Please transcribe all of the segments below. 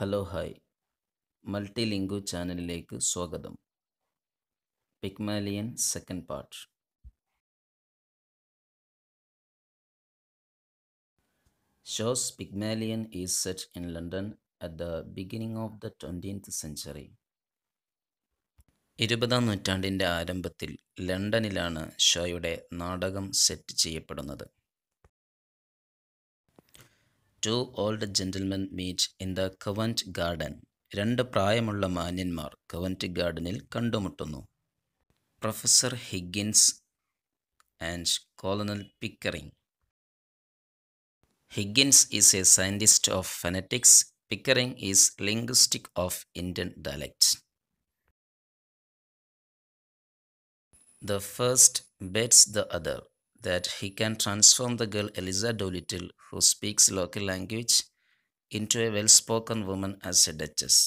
Hello hi. Multi ലിംഗു ചാനലിലേക്ക് സ്വാഗതം. Pygmalion second part. Shaw's Pygmalion is set in London at the beginning of the twentieth century ഇരുപതാം നൂറ്റാണ്ടിന്റെ ആരംഭത്തിൽ ലണ്ടനിലാണ് ഷോയുടെ നാടകം സെറ്റ് ചെയ്യപ്പെടുന്നത്. Two old gentlemen meet in the Covent Garden രണ്ട് പ്രായമുള്ള മാന്യന്മാർ കവന്റ് ഗാർഡനിൽ കണ്ടുമുട്ടുന്നു. Professor Higgins and colonel Pickering Higgins is a scientist of phonetics Pickering is linguistic of Indian dialects The first bets the other. That he can transform the girl Eliza Doolittle, who speaks local language, into a well spoken woman as a duchess.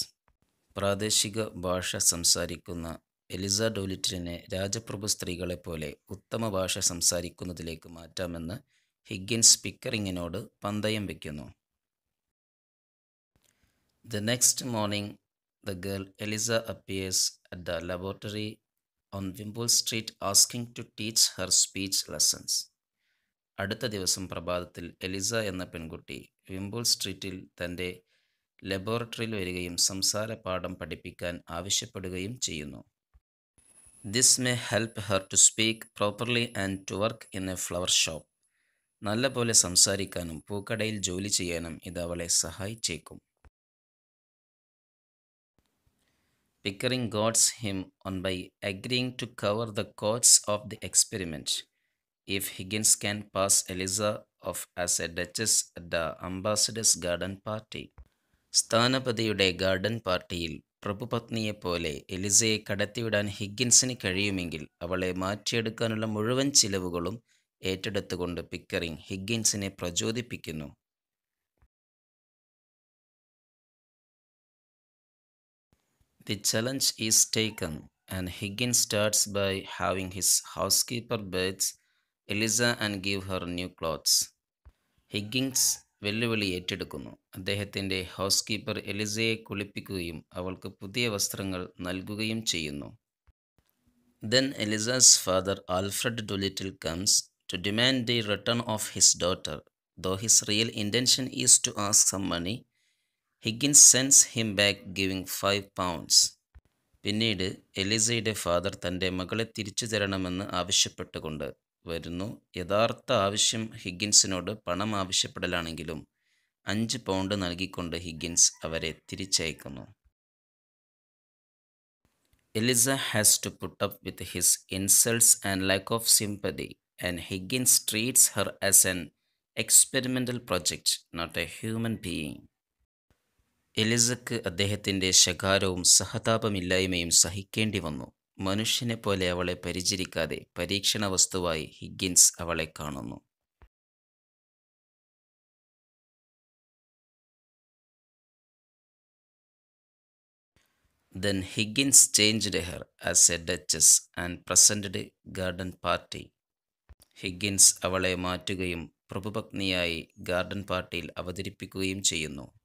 പ്രാദേശിക ഭാഷ സംസാരിക്കുന്ന Elisa ഡോലിറ്റിനെ രാജപ്രഭു സ്ത്രീകളെപ്പോലെ ഉത്തമ ഭാഷ സംസാരിക്കുന്നതിലേക്ക് മാറ്റാമെന്ന് Higgins പിക്കറിങ്ങിനോട് പന്തയം വയ്ക്കുന്നു the next morning the girl Eliza appears at the laboratory on Wimpole street asking to teach her speech lessons അടുത്ത ദിവസം പ്രഭാതത്തിൽ എലിസ എന്ന പെൺകുട്ടി വിംബുൾ സ്ട്രീറ്റിൽ തന്റെ ലബോറട്ടറിയിൽ വരികയും സംസാര പാഠം പഠിപ്പിക്കാൻ ആവശ്യപ്പെടുകയും ചെയ്യുന്നു. This may help her to speak properly and to work in a flower shop നല്ല പോലെ സംസാരിക്കാനും പൂക്കടയിൽ ജോലി ചെയ്യാനും ഇത് അവളെ സഹായിച്ചേക്കും. Pickering goads him on by agreeing to cover the costs of the experiment if Higgins can pass Eliza off as a duchess at the ambassador's garden party. സ്ഥാനപതിയുടെ ഗാർഡൻ പാർട്ടിയിൽ പ്രഭുപത്നിയെപ്പോലെ എലിസയെ കടത്തിവിടാൻ ഹിഗിൻസിന് കഴിയുമെങ്കിൽ അവളെ മാറ്റിയെടുക്കാനുള്ള മുഴുവൻ ചിലവുകളും ഏറ്റെടുത്തുകൊണ്ട് പിക്കറിംഗ് ഹിഗിൻസിനെ പ്രചോദിപ്പിക്കുന്നു The challenge is taken, and Higgins starts by having his housekeeper bathe Eliza and give her new clothes. Higgins വെല്ലുവിളി ഏറ്റെടുക്കുന്നു അദ്ദേഹത്തിൻ്റെ ഹൗസ് കീപ്പർ എലിസയെ കുളിപ്പിക്കുകയും അവൾക്ക് പുതിയ വസ്ത്രങ്ങൾ നൽകുകയും ചെയ്യുന്നു then Eliza's father Alfred Doolittle comes to demand the return of his daughter though his real intention is to ask some money Higgins sends him back giving five pounds പിന്നീട് എലിസയുടെ father തന്റെ മകളെ തിരിച്ചു തരണമെന്ന് ആവശ്യപ്പെട്ടുകൊണ്ട് വരുന്നു. യഥാർത്ഥ ആവശ്യം ഹിഗിൻസിനോട് പണം ആവശ്യപ്പെടലാണെങ്കിലും അഞ്ച് പൗണ്ട് നൽകിക്കൊണ്ട് ഹിഗിൻസ് അവരെ തിരിച്ചയക്കുന്നു. Eliza has to put up with his insults and lack of sympathy and Higgins treats her as an experimental project not a human being എലിസക്ക് അദ്ദേഹത്തിന്റെ ശകാരവും സഹതാപമില്ലായ്മയും സഹിക്കേണ്ടി വന്നു മനുഷ്യനെ പോലെ അവളെ പരിചരിക്കാതെ പരീക്ഷണ വസ്തുവായി ഹിഗിൻസ് അവളെ കാണുന്നു. Then Higgins changed her as a duchess and presented garden party. Higgins അവളെ മാറ്റുകയും പ്രഭുപത്നിയായി ഗാർഡൻ പാർട്ടിയിൽ അവതരിപ്പിക്കുകയും ചെയ്യുന്നു.